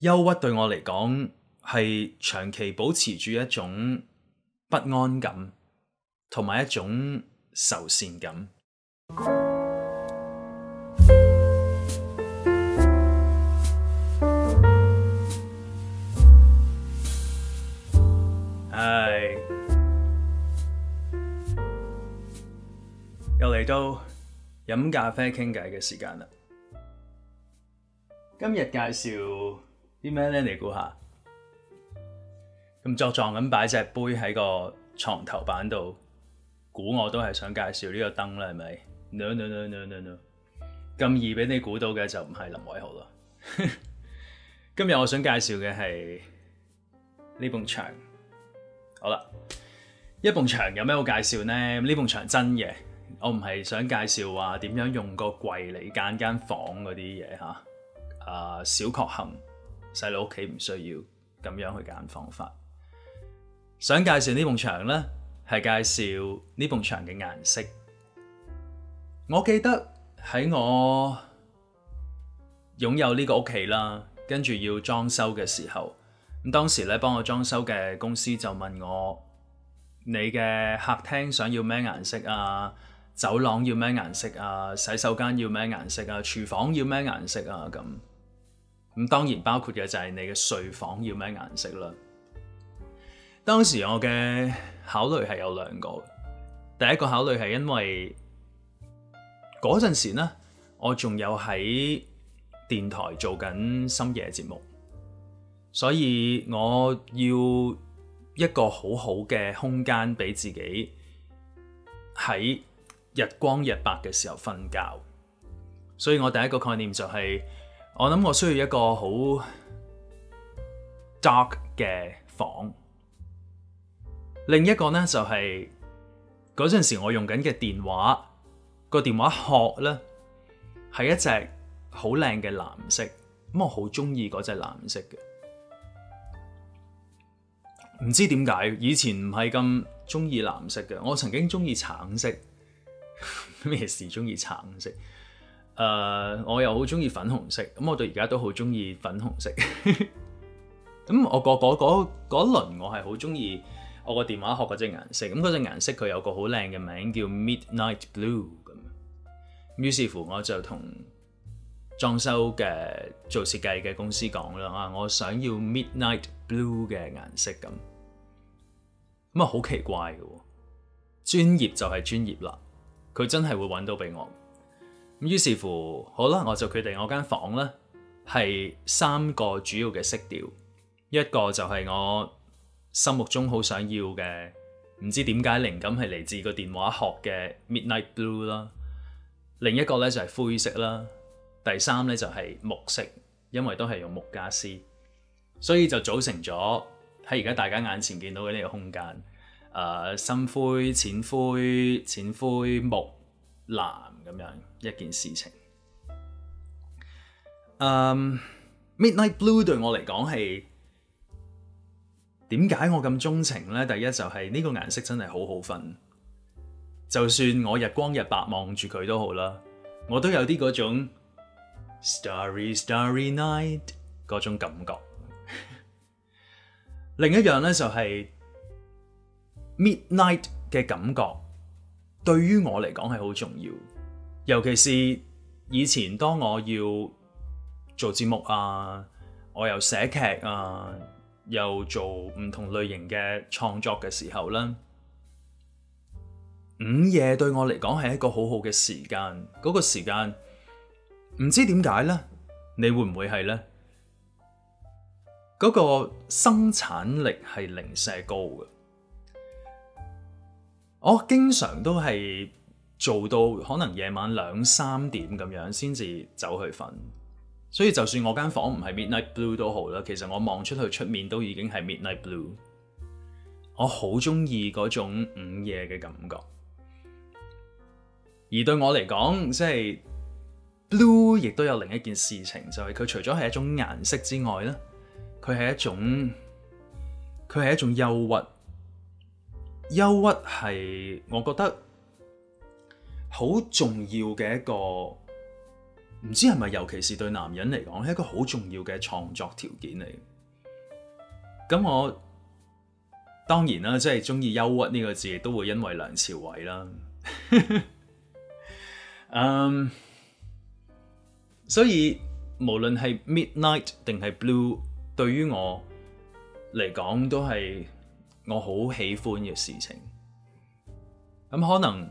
憂鬱對我嚟講係長期保持住一種不安感，同埋一種愁善感。唉，又嚟到飲咖啡傾偈嘅時間啦。今日介紹啲咩咧？你估下？咁作狀咁擺隻杯喺個床頭板度，估我都係想介紹呢個燈啦，係咪？No no no no no no，咁易俾你估到嘅就唔係林偉豪啦。今日我想介紹嘅係呢埲牆。好啦，一埲牆有咩好介紹呢？呢埲牆真嘅，我唔係想介紹話點樣用個櫃嚟間間房嗰啲嘢吓。啊，小確幸，細佬屋企唔需要咁樣去揀方法。想介紹呢埲牆呢，係介紹呢埲牆嘅顏色。我記得喺我擁有呢個屋企啦，跟住要裝修嘅時候，咁當時咧幫我裝修嘅公司就問我：你嘅客廳想要咩顏色啊？走廊要咩顏色啊？洗手間要咩顏色啊？廚房要咩顏色啊？咁。咁當然包括嘅就係你嘅睡房要咩顏色啦。當時我嘅考慮係有兩個，第一個考慮係因為嗰陣時呢，我仲有喺電台做緊深夜節目，所以我要一個好好嘅空間俾自己喺日光日白嘅時候瞓覺。所以我第一個概念就係。我諗我需要一個好 dark 嘅房，另一個呢，就係嗰陣時我用緊嘅電話，個電話殼呢，係一隻好靚嘅藍色，咁我好中意嗰隻藍色嘅，唔知點解以前唔係咁中意藍色嘅，我曾經中意橙色，咩事中意橙色？誒我又好中意粉紅色，咁我到而家都好中意粉紅色。咁我個嗰嗰嗰輪我係好中意我個電話殼嗰隻顏色，咁嗰隻顏色佢有個好靚嘅名叫 Midnight Blue 咁。於是乎我就同裝修嘅做設計嘅公司講啦，啊，我想要 Midnight Blue 嘅顏色咁。咁啊好奇怪嘅，專業就係專業啦，佢真係會揾到俾我。咁於是乎，好啦，我就決定我間房咧係三個主要嘅色調，一個就係我心目中好想要嘅，唔知點解靈感係嚟自個電話殼嘅 Midnight Blue 啦。另一個咧就係灰色啦，第三咧就係木色，因為都係用木家私，所以就組成咗喺而家大家眼前見到嘅呢個空間。誒、深灰、淺灰、淺灰、木、藍。咁樣一件事情。Um, Midnight Blue 對我嚟講係點解我咁鍾情呢？第一就係呢個顏色真係好好瞓，就算我日光日白望住佢都好啦，我都有啲嗰種 Starry Starry Night 嗰種感覺。另一樣呢，就係 Midnight 嘅感覺，對於我嚟講係好重要。尤其是以前當我要做節目啊，我又寫劇啊，又做唔同類型嘅創作嘅時候啦，午夜對我嚟講係一個好好嘅時間。嗰個時間唔知點解咧，你會唔會係咧？嗰個生產力係零舍高嘅，我經常都係。做到可能夜晚兩三點咁樣先至走去瞓，所以就算我間房唔係 midnight blue 都好啦，其實我望出去出面都已經係 midnight blue。我好中意嗰種午夜嘅感覺，而對我嚟講，即係 blue 亦都有另一件事情，就係佢除咗係一種顏色之外咧，佢係一種佢係一種憂鬱，憂鬱係我覺得。好重要嘅一個唔知係咪尤其是對男人嚟講係一個好重要嘅創作條件嚟。咁我當然啦，即係中意憂鬱呢個字，都會因為梁朝偉啦。嗯所以無論係 Midnight 定係 Blue，對於我嚟講都係我好喜歡嘅事情。咁可能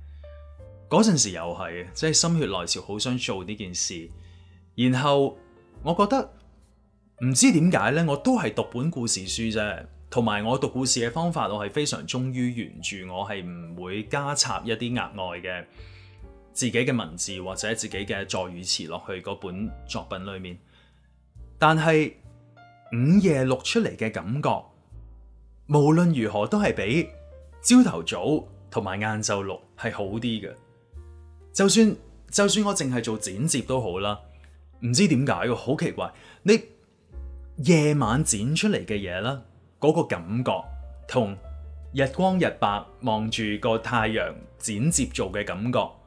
嗰陣時又係，即係心血來潮，好想做呢件事。然後我覺得唔知點解呢，我都係讀本故事書啫，同埋我讀故事嘅方法，我係非常忠於原著，我係唔會加插一啲額外嘅。自己嘅文字或者自己嘅助語詞落去嗰本作品裏面，但係午夜錄出嚟嘅感覺，無論如何都係比朝頭早同埋晏晝錄係好啲嘅。就算就算我淨係做剪接都好啦，唔知點解喎，好奇怪！你夜晚剪出嚟嘅嘢啦，嗰個感覺同日光日白望住個太陽剪接做嘅感覺。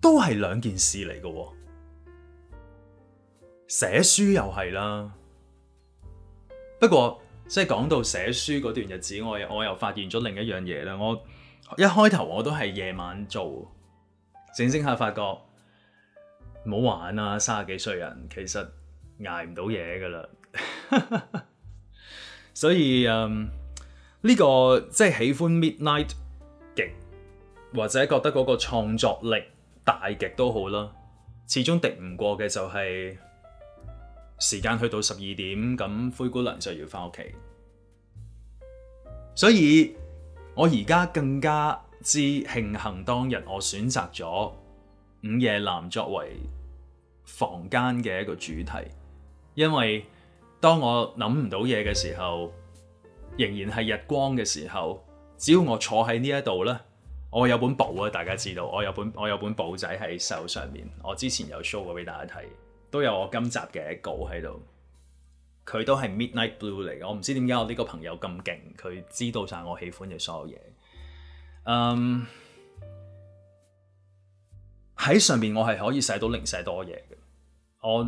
都係兩件事嚟嘅。哦，寫書又係啦。不過即係講到寫書嗰段日子，我我又發現咗另一樣嘢啦。我一開頭我都係夜晚做，整整下發覺唔好玩啦，三十幾歲人其實捱唔到嘢噶啦。所以嗯，呢、這個即係喜歡 Midnight 極，或者覺得嗰個創作力。大極都好啦，始終敵唔過嘅就係時間去到十二點，咁灰姑娘就要翻屋企。所以我而家更加之慶幸當日我選擇咗午夜蓝作為房間嘅一個主題，因為當我諗唔到嘢嘅時候，仍然係日光嘅時候，只要我坐喺呢一度咧。我有本簿啊，大家知道，我有本我有本簿仔喺手上面，我之前有 show 過俾大家睇，都有我今集嘅稿喺度。佢都係 Midnight Blue 嚟嘅，我唔知點解我呢個朋友咁勁，佢知道晒我喜歡嘅所有嘢。嗯，喺上面我係可以寫到零舍多嘢嘅，我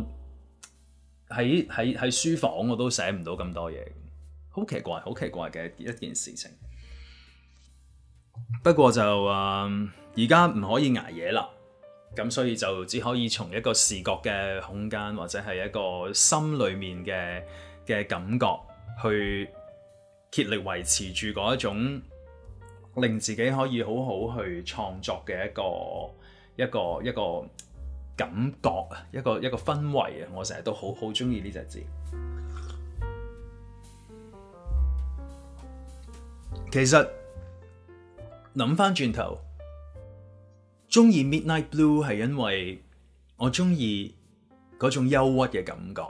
喺喺喺書房我都寫唔到咁多嘢，好奇怪，好奇怪嘅一件事情。不過就誒，而家唔可以捱夜啦，咁所以就只可以從一個視覺嘅空間或者係一個心裏面嘅嘅感覺去竭力維持住嗰一種令自己可以好好去創作嘅一個一個一個感覺啊，一個一個氛圍啊，我成日都好好中意呢隻字。其實。諗翻轉頭，中意 Midnight Blue 係因為我中意嗰種憂鬱嘅感覺。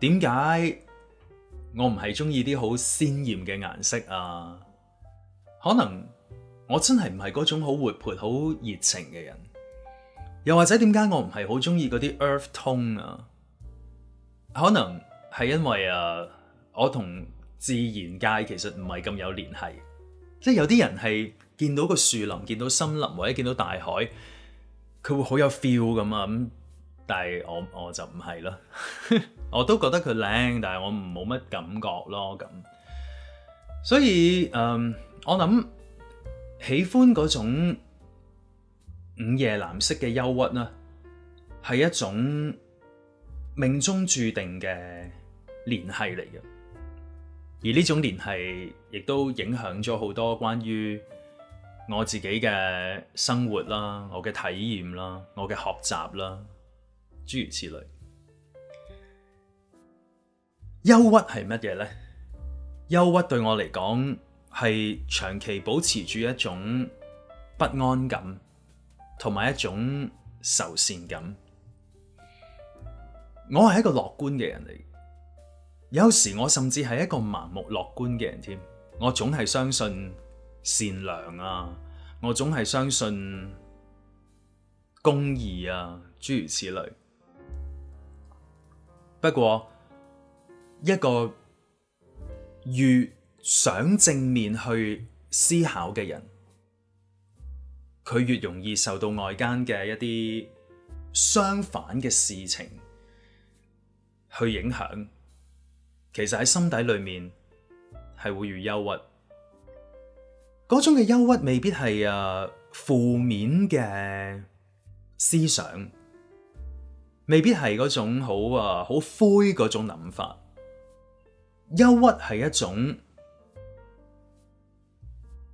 點解我唔係中意啲好鮮艷嘅顏色啊？可能我真係唔係嗰種好活泼、好熱情嘅人。又或者點解我唔係好中意嗰啲 Earth Tone 啊？可能係因為啊，我同自然界其實唔係咁有聯繫，即系有啲人係見到個樹林、見到森林或者見到大海，佢會好有 feel 咁啊咁。但係我我就唔係啦，我都覺得佢靚，但係我唔冇乜感覺咯咁。所以、嗯，我諗喜歡嗰種午夜藍色嘅憂鬱啦，係一種命中注定嘅聯繫嚟嘅。而呢種聯繫亦都影響咗好多關於我自己嘅生活啦、我嘅體驗啦、我嘅學習啦。諸如此類，憂鬱係乜嘢呢？憂鬱對我嚟講係長期保持住一種不安感，同埋一種愁善感。我係一個樂觀嘅人嚟，有時我甚至係一個盲目樂觀嘅人添。我總係相信善良啊，我總係相信公義啊，諸如此類。不過，一個越想正面去思考嘅人，佢越容易受到外间嘅一啲相反嘅事情去影响。其实喺心底里面系会越憂鬱。嗰种嘅忧郁未必係誒負面嘅思想。未必系嗰种好啊，好灰嗰种谂法。忧郁系一种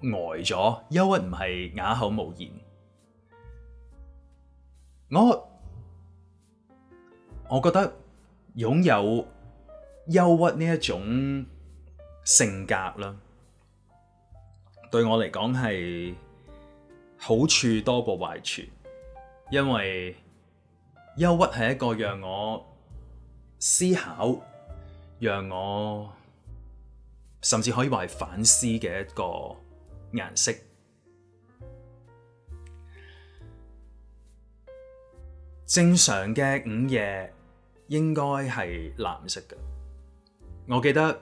呆咗，憂鬱唔係啞口無言。我我覺得擁有憂鬱呢一種性格啦，對我嚟講係好處多過壞處，因為。憂鬱係一個讓我思考，讓我甚至可以話係反思嘅一個颜色。正常嘅午夜應該係藍色嘅。我記得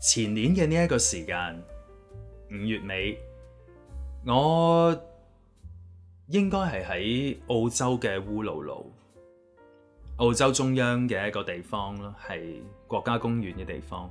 前年嘅呢一個時間，五月尾，我。應該係喺澳洲嘅烏魯魯，澳洲中央嘅一個地方咯，係國家公園嘅地方。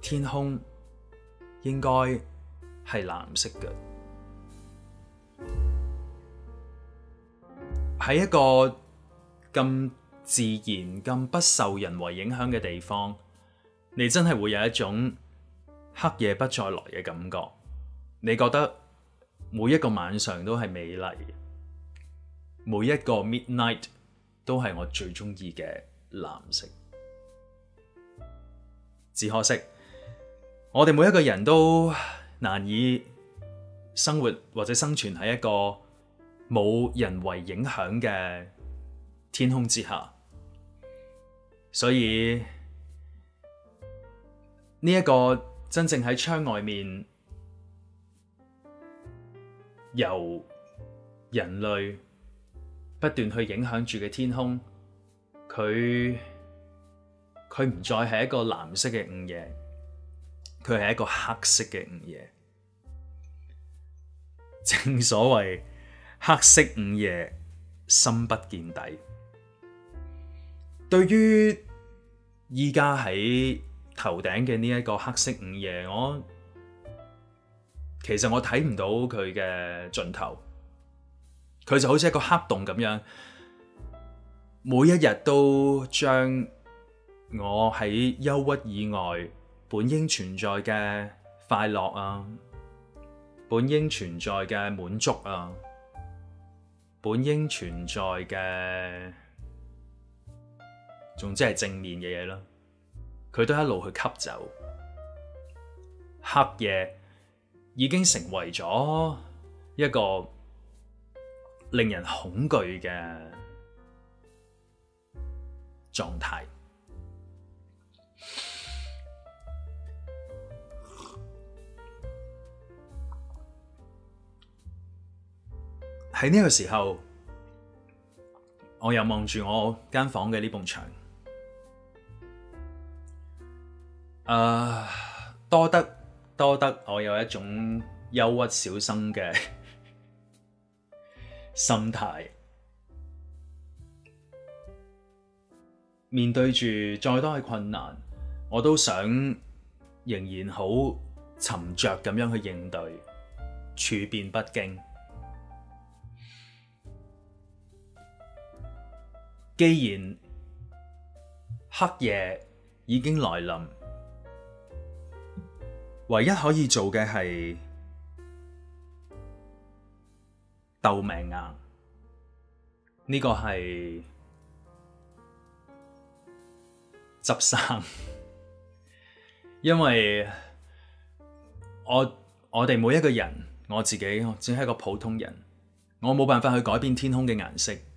天空應該係藍色嘅。喺一個咁自然、咁不受人為影響嘅地方，你真係會有一種黑夜不再來嘅感覺。你覺得？每一個晚上都係美麗，每一個 midnight 都係我最中意嘅藍色。只可惜，我哋每一個人都難以生活或者生存喺一個冇人為影響嘅天空之下，所以呢一個真正喺窗外面。由人類不斷去影響住嘅天空，佢佢唔再係一個藍色嘅午夜，佢係一個黑色嘅午夜。正所謂黑色午夜，深不見底。對於依家喺頭頂嘅呢一個黑色午夜，我其實我睇唔到佢嘅盡頭，佢就好似一個黑洞咁樣，每一日都將我喺憂鬱以外本應存在嘅快樂啊，本應存在嘅滿足啊，本應存在嘅，總之係正面嘅嘢咯，佢都一路去吸走。黑夜已經成為咗一個令人恐懼嘅狀態。喺呢個時候，我又望住我間房嘅呢埲牆，啊，多得多得，我有一種憂鬱小生嘅 心態，面對住再多嘅困難，我都想仍然好沉着咁樣去應對，處變不驚。既然黑夜已經來臨，唯一可以做嘅係鬥命硬，呢個係執生，因為我我哋每一個人，我自己只係一個普通人，我冇辦法去改變天空嘅顏色。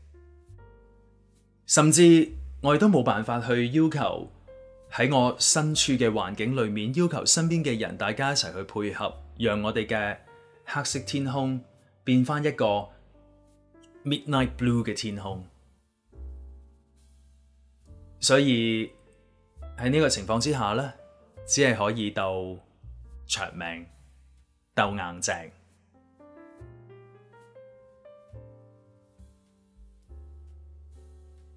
甚至我亦都冇辦法去要求喺我身處嘅環境裏面，要求身邊嘅人大家一齊去配合，讓我哋嘅黑色天空變翻一個 midnight blue 嘅天空。所以喺呢個情況之下咧，只係可以鬥長命、鬥硬淨。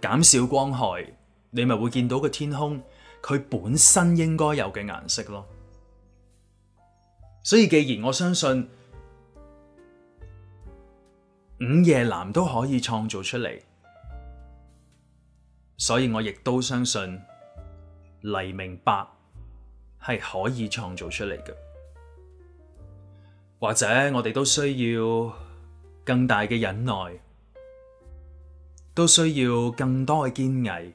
減少光害，你咪會見到個天空佢本身應該有嘅顏色咯。所以既然我相信午夜蓝都可以創造出嚟，所以我亦都相信黎明白係可以創造出嚟嘅。或者我哋都需要更大嘅忍耐。都需要更多嘅堅毅，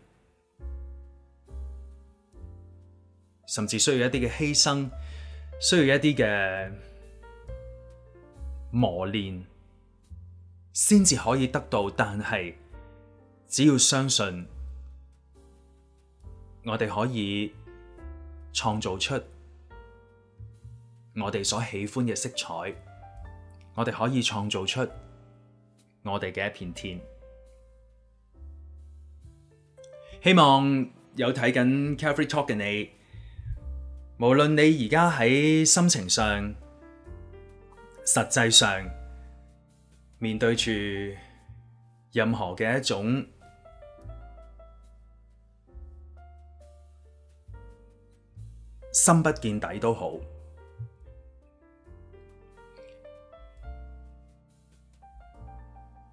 甚至需要一啲嘅犧牲，需要一啲嘅磨練，先至可以得到。但係只要相信，我哋可以創造出我哋所喜歡嘅色彩，我哋可以創造出我哋嘅一片天。希望有睇緊 Carefree Talk 嘅你，無論你而家喺心情上、實際上面對住任何嘅一種深不見底都好，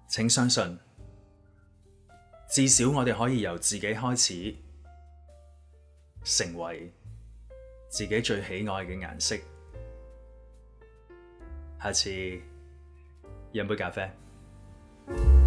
請相信。至少我哋可以由自己开始，成為自己最喜愛嘅顏色。下次飲杯咖啡。